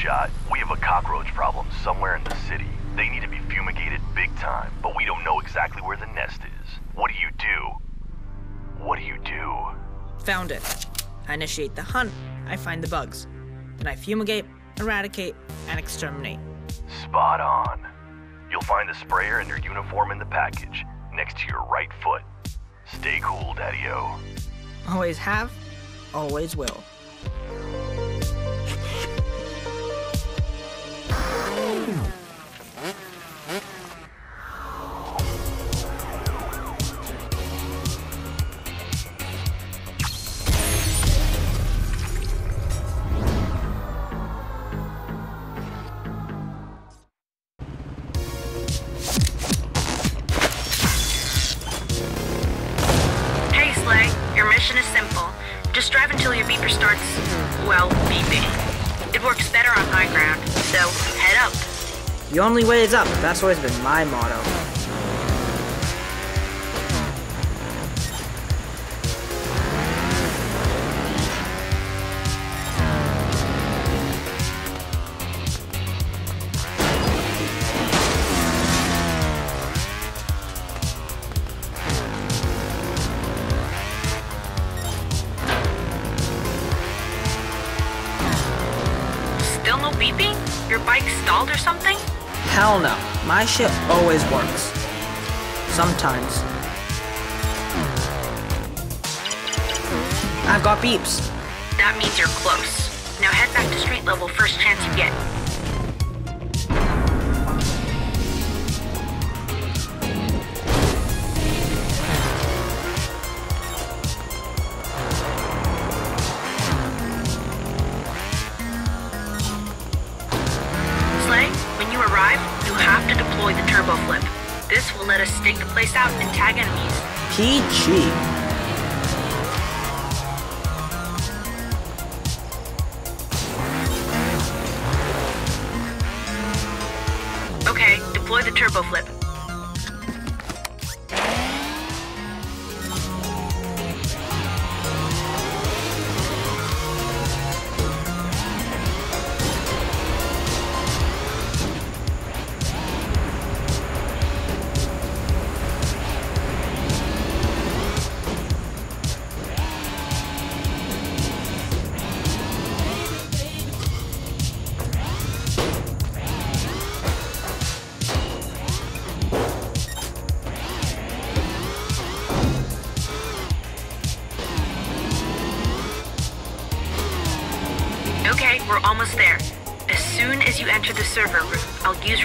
shot. We have a cockroach problem somewhere in the city. They need to be fumigated big time, but we don't know exactly where the nest is. What do you do? What do you do? Found it. I initiate the hunt, I find the bugs. Then I fumigate, eradicate, and exterminate. Spot on. You'll find the sprayer and your uniform in the package, next to your right foot. Stay cool, Daddy-O. Always have, always will. Just drive until your beeper starts, well, beeping. It works better on high ground, so head up. The only way is up. That's always been my motto. Bike stalled or something? Hell no. My shit always works. Sometimes. I've got beeps. That means you're close. Now head back to street level first chance you get. Okay, deploy the turbo flip.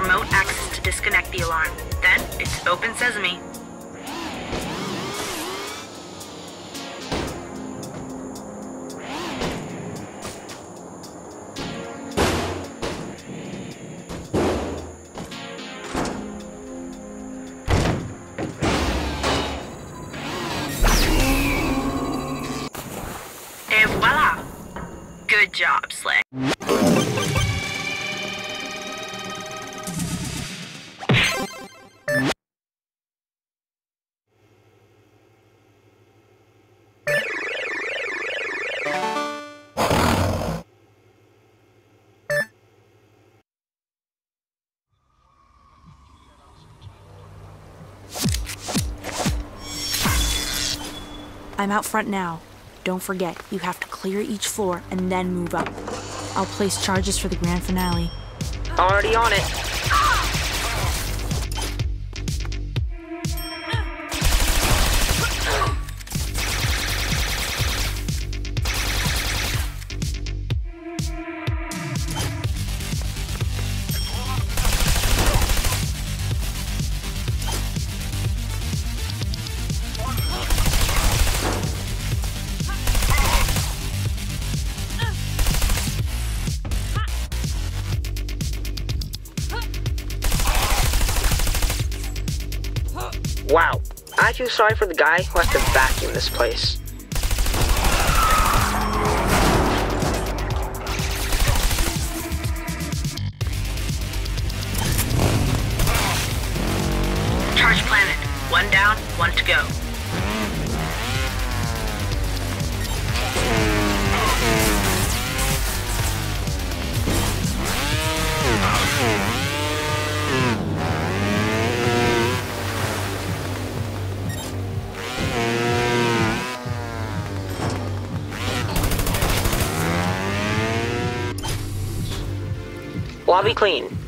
Remote access to disconnect the alarm. Then, it's open sesame. I'm out front now. Don't forget, you have to clear each floor and then move up. I'll place charges for the grand finale. Already on it. Wow. I feel sorry for the guy who has to vacuum this place. Lobby clean.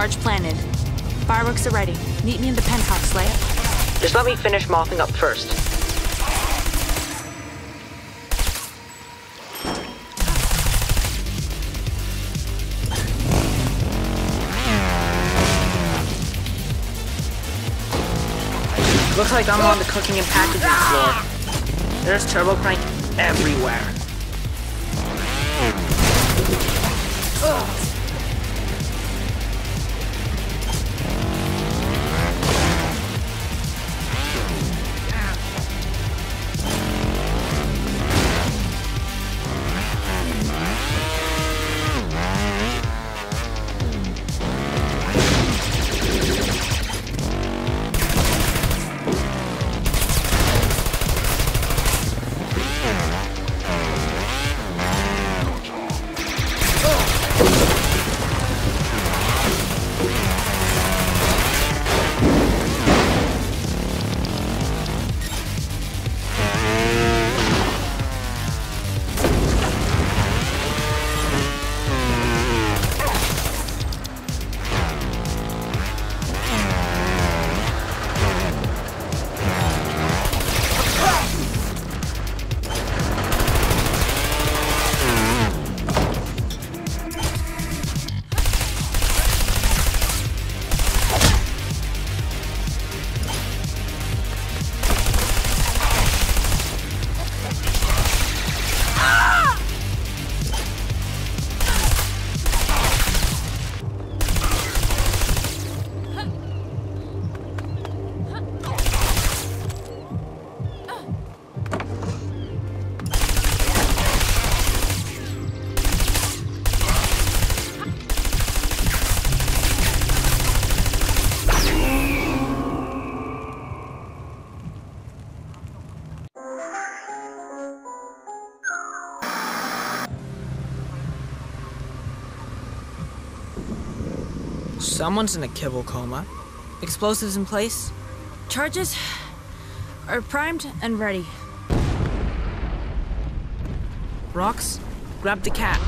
Charge planted. Fireworks are ready. Meet me in the penthouse, Leia. Just let me finish mopping up first. Looks like I'm on the cooking and packaging floor. There's turbo crank everywhere. Someone's in a kibble coma. Explosives in place? Charges are primed and ready. Rocks? Grab the cat.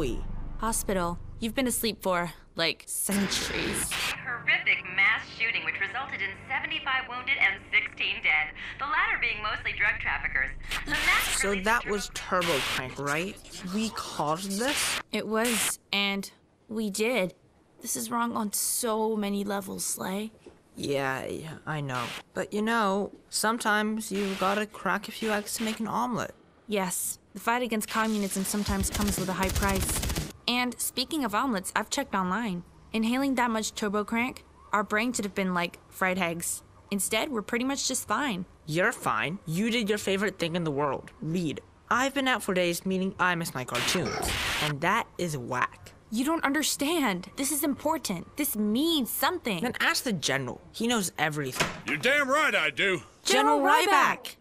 We? Hospital. You've been asleep for, like, centuries. Horrific mass shooting which resulted in 75 wounded and 16 dead, the latter being mostly drug traffickers. The mass So that was Turbo Crank, right? We caused this? It was, and we did. This is wrong on so many levels, Slay. Yeah, yeah, I know. But you know, sometimes you gotta crack a few eggs to make an omelet. Yes, the fight against communism sometimes comes with a high price. And speaking of omelets, I've checked online. Inhaling that much turbo crank, our brain should have been like fried eggs. Instead, we're pretty much just fine. You're fine. You did your favorite thing in the world read. I've been out for days, meaning I miss my cartoons. And that is whack. You don't understand. This is important. This means something. Then ask the general. He knows everything. You're damn right I do. General Ryback!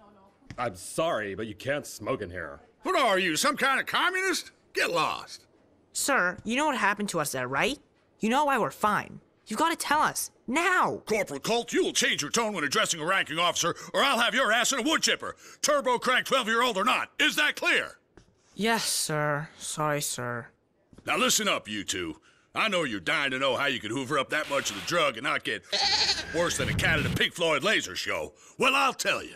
I'm sorry, but you can't smoke in here. What are you, some kind of communist? Get lost. Sir, you know what happened to us there, right? You know why we're fine. You've gotta tell us. Now! Corporal Colt, you will change your tone when addressing a ranking officer, or I'll have your ass in a wood chipper. Turbo crank 12 year old or not. Is that clear? Yes, sir. Sorry, sir. Now listen up, you two. I know you're dying to know how you could hoover up that much of the drug and not get worse than a cat at a Pink Floyd laser show. Well, I'll tell you.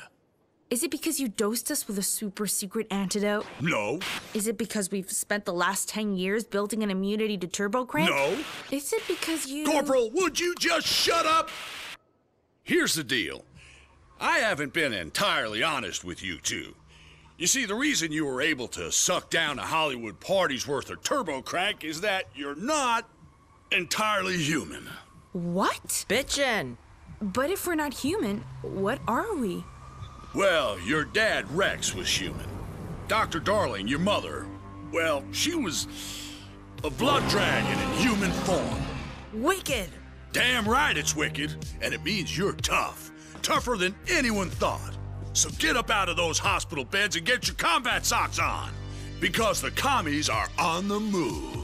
Is it because you dosed us with a super secret antidote? No, Is it because we've spent the last 10 years building an immunity to turbo crank? no. Is it because you. Corporal, would you just shut up? Here's the deal. I haven't been entirely honest with you two. You see, the reason you were able to suck down a Hollywood party's worth of turbo crank is that you're not entirely human. What? Bitchin'! But if we're not human, what are we? Well, your dad, Rex, was human. Dr. Darling, your mother, well, she was a blood dragon in human form. Wicked! Damn right it's wicked, and it means you're tough. Tougher than anyone thought. So get up out of those hospital beds and get your combat socks on. Because the commies are on the move.